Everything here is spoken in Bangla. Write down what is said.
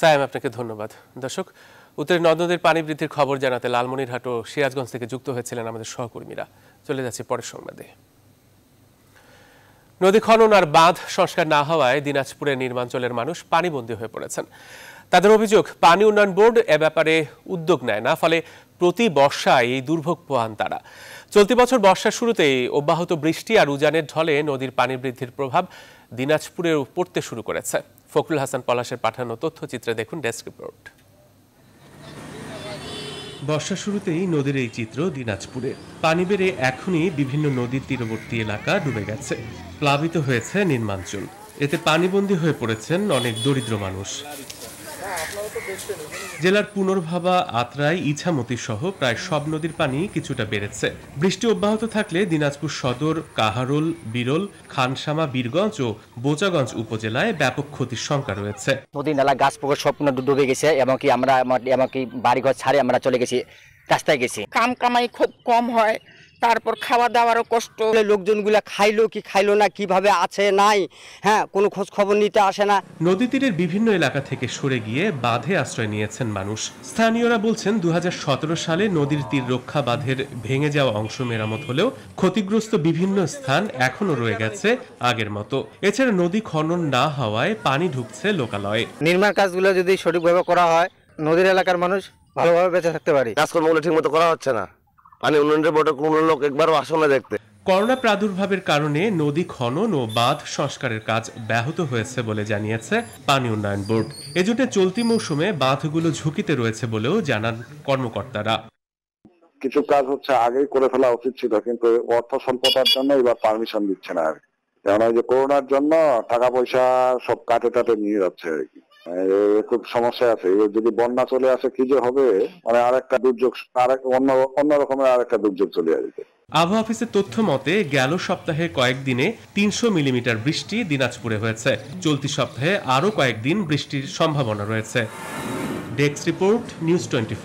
সায়াম, আপনাকে ধন্যবাদ। দর্শক, উত্তরের নদ নদীর পানি বৃদ্ধির খবর জানাতে লালমনিরহাট ও সিরাজগঞ্জ থেকে যুক্ত হয়েছিলেন আমাদের সহকর্মীরা। চলে যাচ্ছে পরের সংবাদে। নদী খনন আর বাঁধ সংস্কার না হওয়ায় দিনাজপুরের নির্মাঞ্চলের মানুষ পানিবন্দী হয়ে পড়েছেন। তাদের অভিযোগ, পানি উন্নয়ন বোর্ড এ ব্যাপারে উদ্যোগ নেয় না, ফলে প্রতি বর্ষায় এই দুর্ভোগ পোহান তারা। চলতি বছর বর্ষার শুরুতেই অব্যাহত বৃষ্টি আর উজানের ঢলে নদীর পানি বৃদ্ধির প্রভাব দিনাজপুরেও পড়তে শুরু করেছে। ফখরুল হাসান পলাশের পাঠানো তথ্যচিত্রে দেখুন ডেস্ক রিপোর্ট। বর্ষা শুরুতেই নদীর এই চিত্র দিনাজপুরে। পানি বেড়ে এখনই বিভিন্ন নদীর তীরবর্তী এলাকা ডুবে গেছে। প্লাবিত হয়েছে নির্মাঞ্চল এতে পানিবন্দী হয়ে পড়েছেন অনেক দরিদ্র মানুষ। জেলার পুনর্ভাবা আত্রাই ইছামতি সহ প্রায় সব নদীর পানি কিছুটা বেড়েছে। বৃষ্টি অব্যাহত থাকলে দিনাজপুর সদর কাহারোল বিরল খানসামা বীরগঞ্জ ও বোচাগঞ্জ উপজেলায় ব্যাপক ক্ষতির শঙ্কা রয়েছে। নদী নালা গাছ পুকুর সব ডুবে গেছে এবং কি আমরা এমনকি বাড়িঘর ছাড়ে আমরা চলে গেছি রাস্তায় গেছি। কাম কামাই খুব কম হয়। তারপর খাওয়া দাওয়ারও কষ্ট লোকজনগুলা খাইলো কি খাইলো না কীভাবে আছে নাই? হ্যাঁ কোনো খোঁজ খবর নিতে আসে না। নদী তীরের বিভিন্ন এলাকা থেকে সরে গিয়ে বাঁধে আশ্রয় নিয়েছেন মানুষ। স্থানীয়রা বলছেন দুহাজার সতেরো সালে নদীর তীর রক্ষা বাঁধের ভেঙে যাওয়া অংশ মেরামত হলেও ক্ষতিগ্রস্ত বিভিন্ন স্থান এখনও রয়ে গেছে আগের মতো। এছাড়া নদী খনন না হওয়ায় পানি ঢুকছে লোকালয়ে। নির্মাণ কাজগুলো যদি সঠিকভাবে করা হয় নদীর এলাকার মানুষ ভালোভাবে বেঁচে থাকতে পারে। কাজকর্মগুলো ঠিক মতো করা হচ্ছে না। পানি উন্নয়নের বোর্ডে কোনো লোক একবারও আসে না দেখতে। করোনা প্রাদুর্ভাবের কারণে নদী খনন ও বাঁধ সংস্কারের কাজ ব্যাহত হয়েছে বলে জানিয়েছে পানি উন্নয়ন বোর্ড। এজন্য চলতি মৌসুমে বাঁধগুলো ঝুঁকিতে রয়েছে বলেও জানান কর্মকর্তারা। কিছু কাজ হচ্ছে আগেই করে ফেলা উচিত ছিল কিন্তু অর্থ স্বল্পতার জন্য এবার পারমিশন দিচ্ছে না আর কি। যেমন যে করোনার জন্য টাকা পয়সা সব কাটে টাটে নিয়ে যাচ্ছে আর কি। খুব সমস্যা আছে। যদি বন্যা চলে আসে, কি যে হবে? মানে আরেকটা দুর্যোগ, আরেক, অন্য অন্য রকমের আরেকটা দুর্যোগ চলে আসবে। আবহাওয়া অফিসের তথ্য মতে, গেল সপ্তাহে কয়েকদিনে তিনশো মিলিমিটার বৃষ্টি দিনাজপুরে হয়েছে। চলতি সপ্তাহে আরও কয়েকদিন বৃষ্টির সম্ভাবনা রয়েছে। Desk report, news twenty